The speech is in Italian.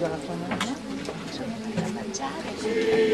La tua mamma. Sono andata a mangiare.